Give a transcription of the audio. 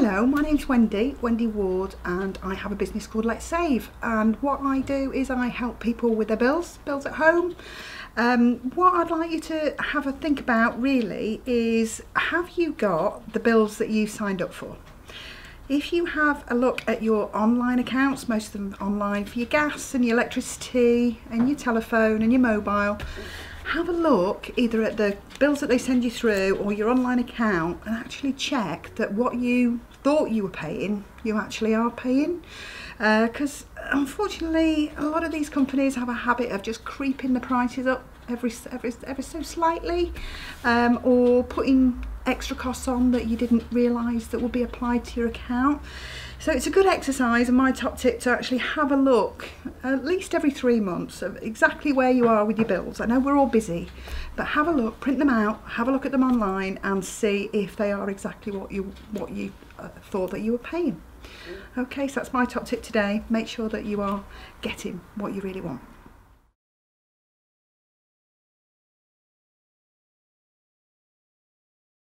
Hello, my name's Wendy, Wendy Ward, and I have a business called Let's Save. And what I do is I help people with their bills, bills at home. Um, what I'd like you to have a think about really is have you got the bills that you signed up for? If you have a look at your online accounts, most of them online for your gas and your electricity and your telephone and your mobile, have a look either at the bills that they send you through or your online account and actually check that what you thought you were paying, you actually are paying. Because uh, unfortunately, a lot of these companies have a habit of just creeping the prices up every, every, ever so slightly um, or putting extra costs on that you didn't realise that will be applied to your account. So it's a good exercise and my top tip to actually have a look at least every three months of exactly where you are with your bills. I know we're all busy, but have a look, print them out, have a look at them online and see if they are exactly what you, what you uh, thought that you were paying. Okay, so that's my top tip today. Make sure that you are getting what you really want.